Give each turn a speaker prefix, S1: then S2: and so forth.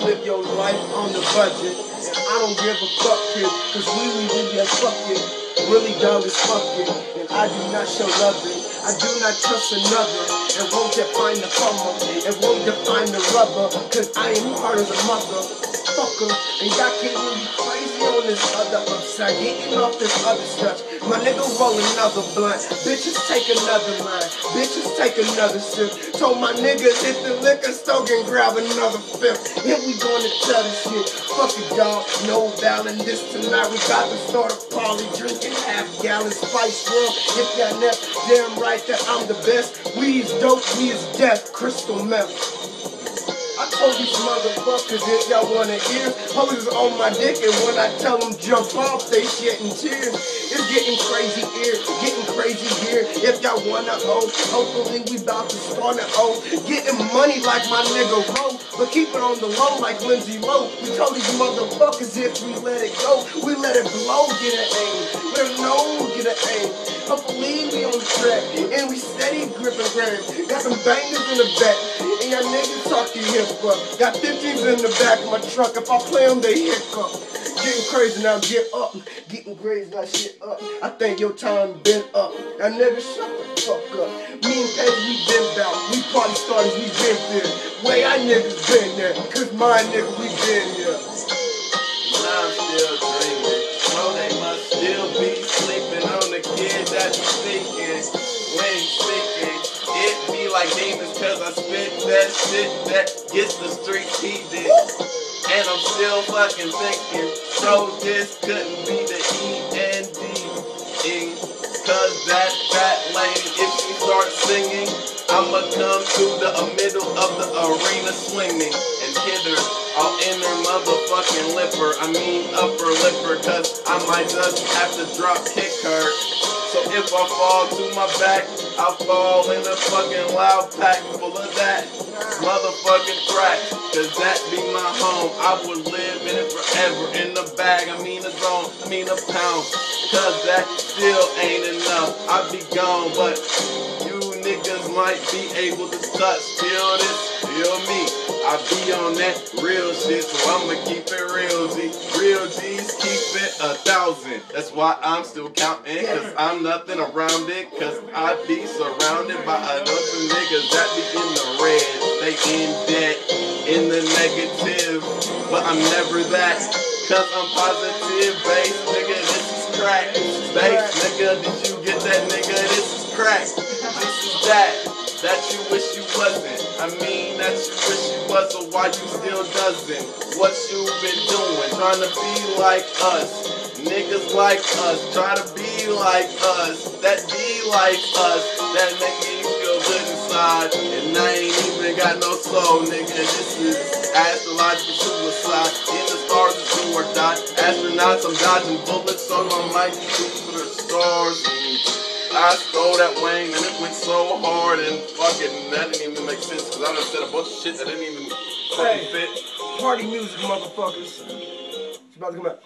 S1: Live your life on the budget. And I don't give a fuck, kid. Cause we, really as fuck it. Really dog is fuck it. And I do not show loving. I do not trust another. And won't define the plumber. And won't define the rubber. Cause I am hard as a motherfucker. And y'all can't crazy on this other upside. Getting off this other stretch. My nigga roll another blunt. Bitches take another line. Bitches take another sip. Told my niggas hit the liquor store and grab another fifth. And we gonna tell this shit. Fuck it, dog. No ballin' this tonight. We got to start a party drinking half gallon spice rum. If y'all never damn right that I'm the best. We is dope, we is death. Crystal meth. Told these motherfuckers if y'all wanna hear, hoes on my dick, and when I tell them jump off, they shedding tears. It's getting crazy here, getting crazy here. If y'all wanna hoe, hopefully we bout to spawn a hoe. Getting money like my nigga Roe, but keep it on the low like Lindsay Lowe. We told these motherfuckers if we let it go, we let it blow, get an aim. Let it know, get an aim. Hopefully we on the track, and we steady gripping grab. Got some bangers in the back, and y'all niggas talking hip hop. Got 15s in the back of my truck. If I play them, they hiccup. Getting crazy now, get up. Getting crazy now, shit up. I think your time been up. Now nigga, shut the fuck up. Me and Paige, we been bout. We party starters, we been there. Way I niggas been there. Cause my nigga, we been there.
S2: I'm still dreaming. No, they must still be sleeping on the kid that you thinking. When you thinking, like demons cause I spit that shit that gets the streets heated. And I'm still fucking thinking, so this couldn't be the E-N-D-ing. Cause that fat lady, if she starts singing, I'ma come to the middle of the arena swinging and hit her all in her motherfucking lipper. I mean upper lipper, cause I might just have to drop kick her. So if I fall to my back, I'll fall in a fucking loud pack full of that motherfucking crack. Cause that be my home. I would live in it forever. In the bag, I mean a zone, I mean a pound. Cause that still ain't enough. I be gone, but you niggas might be able to touch. Feel this, feel me. I be on that real shit, so I'ma keep it real it a thousand. That's why I'm still counting, cause I'm nothing around it. Cause I be surrounded by a bunch of niggas that be in the red. They in debt, in the negative. But I'm never that, cause I'm positive, base, nigga. This is crack. Base, nigga, did you get that, nigga? This is crack. This is that, that you wish you wasn't. I mean that you wish you was, so why you still doesn't? What you been doing? Trying to be like us. Niggas like us, try to be like us. That be like us. That make me feel good inside. And I ain't even got no soul, nigga. This is astrological suicide. In the stars, it's do or die. Astronauts, I'm dodging bullets on my mic. Shoot for the stars. And I stole that wing and it went so hard and fucking didn't even make sense because I done said a bunch of shit that didn't even fucking
S1: Hey.
S2: fit.
S1: Party music, motherfuckers. It's about to come out.